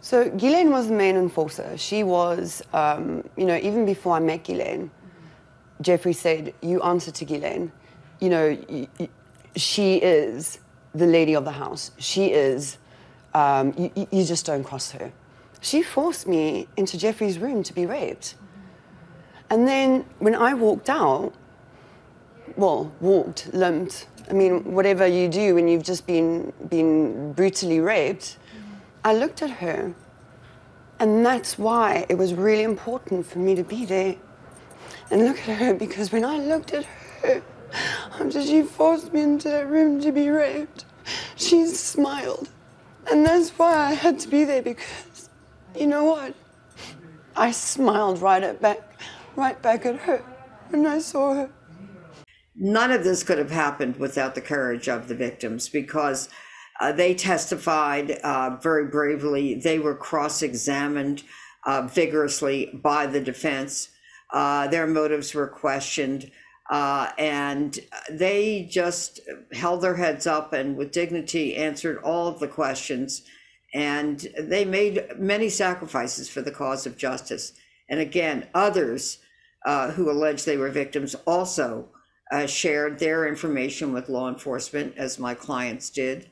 So Ghislaine was the main enforcer. She was, um, you know, even before I met Ghislaine, Jeffrey said, "You answer to Ghislaine. You know, she is the lady of the house. She is. Um, you, you- you just don't cross her." She forced me into Jeffrey's room to be raped. And then when I walked out, well, walked, limped. I mean, whatever you do when you've just been been brutally raped. I looked at her, and that's why it was really important for me to be there and look at her because when I looked at her after she forced me into that room to be raped, she smiled, and that's why I had to be there because you know what? I smiled right at back, right back at her when I saw her. None of this could have happened without the courage of the victims because uh, they testified uh, very bravely. They were cross examined uh, vigorously by the defense. Uh, their motives were questioned. uh, and they just held their heads up and with dignity answered all of the questions. And they made many sacrifices for the cause of justice. And again, others uh, who allege they were victims also shared their information with law enforcement, as my clients did.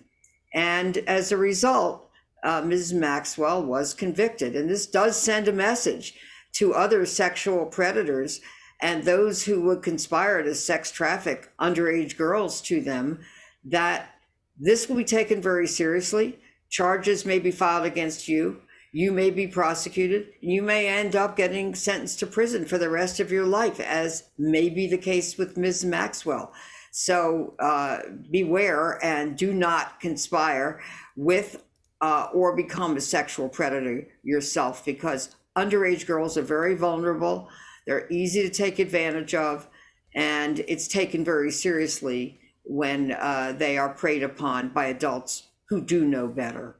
And as a result, uh, Mrs. Maxwell was convicted. And this does send a message to other sexual predators and those who would conspire to sex traffic underage girls to them that this will be taken very seriously. Charges may be filed against you. You may be prosecuted. You may end up getting sentenced to prison for the rest of your life, as may be the case with Ms. Maxwell. So uh, beware and do not conspire with uh, or become a sexual predator yourself because underage girls are very vulnerable. They're easy to take advantage of, and it's taken very seriously when uh, they are preyed upon by adults who do know better.